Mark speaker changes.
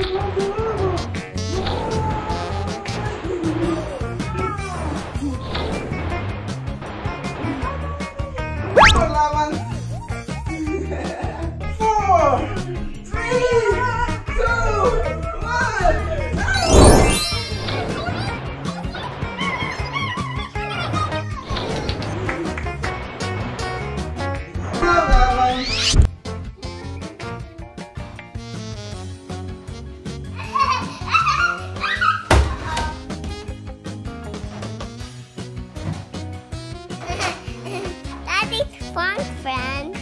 Speaker 1: Bye. fun, friends.